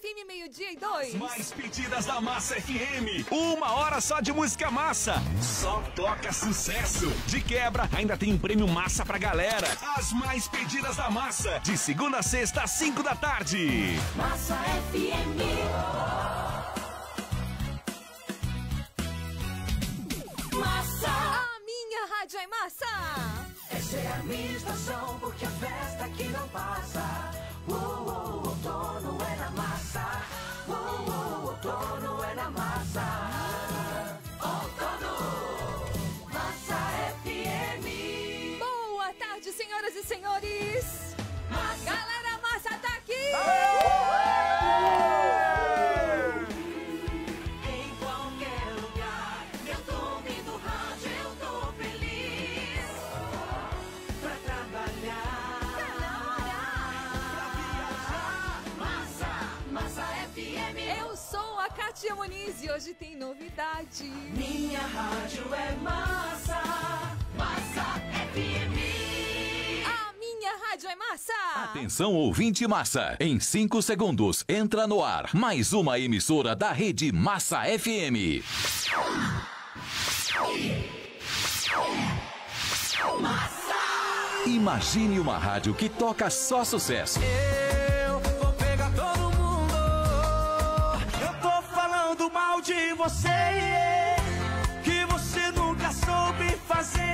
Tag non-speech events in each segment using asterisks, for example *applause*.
FM meio-dia e dois. Mais pedidas da Massa FM. Uma hora só de música massa. Só toca sucesso. De quebra, ainda tem um prêmio massa pra galera. As mais pedidas da Massa. De segunda a sexta, às cinco da tarde. Massa FM. Massa. A minha rádio é massa. Essa é a minha estação, porque a festa aqui não passa. Uh, uh, outono Minha rádio é massa, Massa FM. A minha rádio é massa. Atenção ouvinte massa, em 5 segundos entra no ar mais uma emissora da rede Massa FM. Imagine uma rádio que toca só sucesso. Eu de você. Que você nunca soube fazer.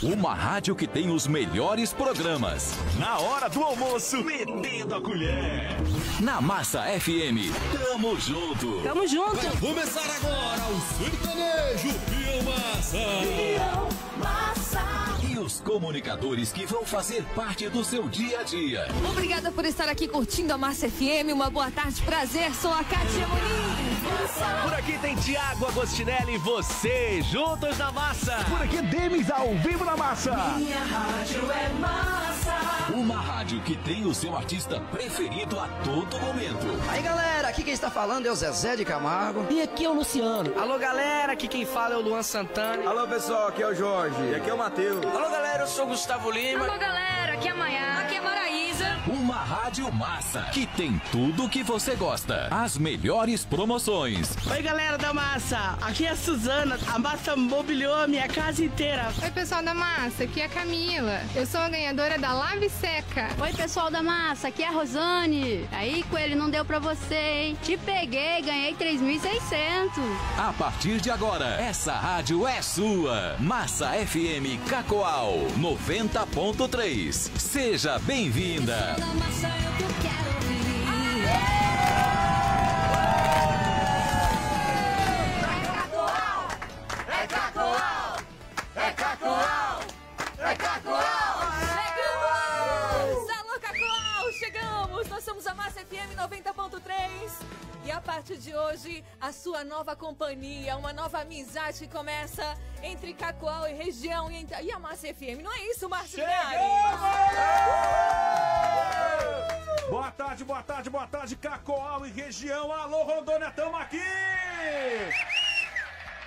Uma rádio que tem os melhores programas. Na hora do almoço, metendo a colher. Na Massa FM, tamo junto. Tamo junto. Começar agora o sertanejo Biomassa. Massa. E os comunicadores que vão fazer parte do seu dia a dia. Obrigada por estar aqui curtindo a Massa FM. Uma boa tarde, prazer. Sou a Kátia Muniz. Por aqui tem Tiago Agostinelli e você, juntos na massa. Por aqui, Demis ao vivo na massa. Minha rádio é massa. Uma rádio que tem o seu artista preferido a todo momento. Aí galera, aqui quem está falando é o Zezé de Camargo. E aqui é o Luciano. Alô galera, aqui quem fala é o Luan Santana. Alô pessoal, aqui é o Jorge. E aqui é o Matheus. Alô galera, eu sou o Gustavo Lima. Alô, galera. Aqui é a Maiara. Rádio massa que tem tudo o que você gosta. As melhores promoções. Oi galera da massa, aqui é a Suzana. A massa mobiliou a minha casa inteira. Oi, pessoal da massa, aqui é a Camila. Eu sou a ganhadora da Lave Seca. Oi, pessoal da massa, aqui é a Rosane. Aí, Coelho, não deu pra você, hein? Te peguei, ganhei 3.600. A partir de agora, essa rádio é sua. Massa FM Cacoal 90.3. Seja bem-vinda. Na massa o que eu quero ouvir. Cacoal! Cacoal! Cacoal! Chegamos! Alô, Cacoal! Chegamos! Nós somos a Massa FM 90.3 a partir de hoje, a sua nova companhia, uma nova amizade que começa entre Cacoal e região e, e a Massa FM. Não é isso, Márcio Vinari? Boa tarde, boa tarde, boa tarde, Cacoal e região. Alô, Rondônia, tamo aqui!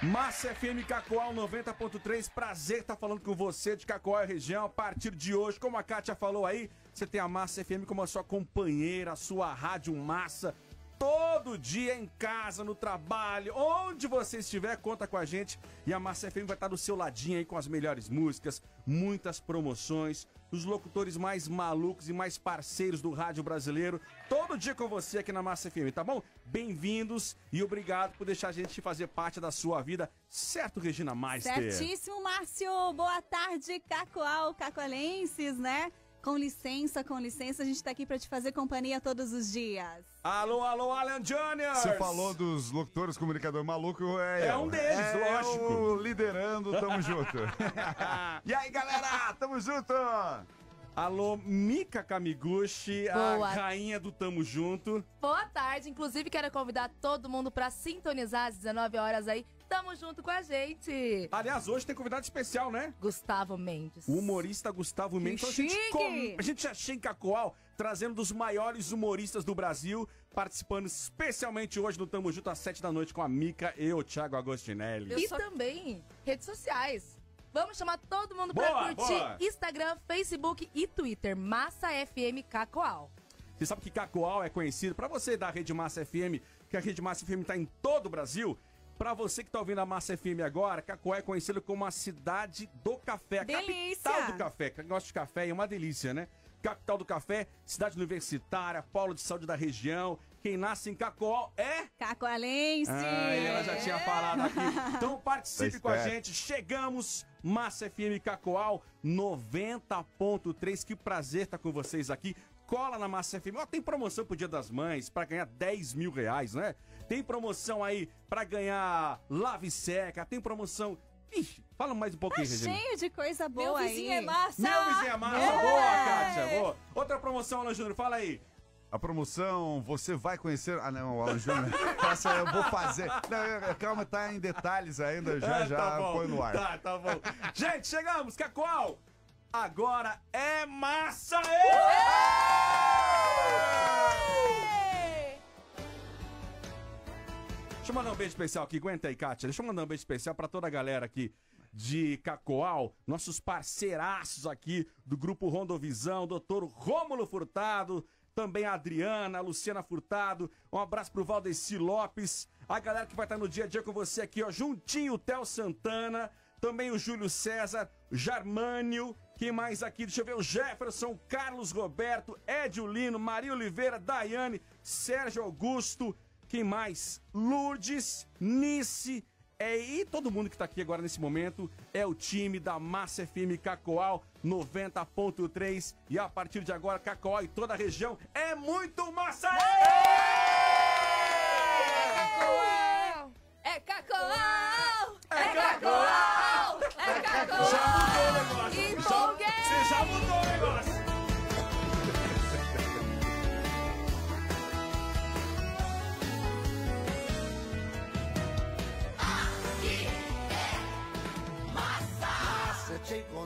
Massa FM Cacoal 90.3, prazer estar falando com você de Cacoal e região. A partir de hoje, como a Kátia falou aí, você tem a Massa FM como a sua companheira, a sua rádio massa. Todo dia em casa, no trabalho, onde você estiver, conta com a gente. E a Massa FM vai estar do seu ladinho aí com as melhores músicas, muitas promoções, os locutores mais malucos e mais parceiros do rádio brasileiro. Todo dia com você aqui na Massa FM, tá bom? Bem-vindos e obrigado por deixar a gente fazer parte da sua vida. Certo, Regina Meister? Certíssimo, Márcio. Boa tarde, Cacoal, cacoalenses, né? Com licença, com licença, a gente tá aqui pra te fazer companhia todos os dias. Alô, alô, Alan Junior! Você falou dos locutores comunicador maluco, é, É eu. um deles, é lógico. Eu liderando, tamo *laughs* junto. *laughs* e aí, galera, tamo junto! Alô, Mika Kamiguchi, Boa. a rainha do Tamo Junto. Boa tarde. Inclusive, quero convidar todo mundo pra sintonizar às 19 horas aí. Tamo junto com a gente. Aliás, hoje tem convidado especial, né? Gustavo Mendes. O humorista Gustavo Mendes. Então a gente, com- a gente já chega em Cacoal, trazendo dos maiores humoristas do Brasil, participando especialmente hoje no Tamo Junto às 7 da noite com a Mica e o Thiago Agostinelli. E também redes sociais. Vamos chamar todo mundo Boa, pra curtir boa. Instagram, Facebook e Twitter. Massa FM Cacoal. Você sabe que Cacoal é conhecido, pra você da Rede Massa FM, que a Rede Massa FM tá em todo o Brasil, Pra você que tá ouvindo a Massa FM agora, Cacoal é conhecido como a cidade do café. A Delícia! capital do café. Quem gosta de café é uma delícia, né? Capital do café, cidade universitária, polo de saúde da região. Quem nasce em Cacoal é... Cacoalense! Ah, ela já tinha falado aqui. *laughs* Então participe com a gente. Chegamos, Massa FM Cacoal 90.3. Que prazer estar com vocês aqui. Cola na Massa FM. Ó, tem promoção pro Dia das Mães para ganhar 10 mil reais, né? Tem promoção aí para ganhar lave seca. Tem promoção. Ixi, fala mais um Tá pouquinho, Regina. cheio de coisa boa Meu aí. vizinho é massa! Meu vizinho é massa. É. Boa, Kátia. Boa. Outra promoção, Alan Júnior. Fala aí. A promoção, você vai conhecer. Ah, não, o Alan Júnior. *laughs* Essa eu vou fazer. Não, calma, tá em detalhes ainda. Já, já tá bom. põe no ar. Tá, tá bom. Gente, chegamos, Cacoal! Agora é massa! Deixa eu mandar um beijo especial aqui, aguenta aí, Kátia. Deixa eu mandar um beijo especial pra toda a galera aqui de Cacoal, nossos parceiraços aqui do Grupo Rondovisão, doutor Rômulo Furtado, também a Adriana, a Luciana Furtado, um abraço pro Valdeci Lopes, a galera que vai estar no dia a dia com você aqui, ó, juntinho o Theo Santana, também o Júlio César, Jarmânio, quem mais aqui? Deixa eu ver, o Jefferson, Carlos Roberto, Edio Lino, Maria Oliveira, Daiane, Sérgio Augusto, quem mais? Lourdes, Nice, é, e todo mundo que tá aqui agora nesse momento é o time da Massa FM Cacoal 90.3. E a partir de agora, Cacoal e toda a região é muito massa!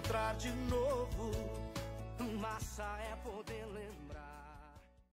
Encontrar de novo. Massa é poder lembrar.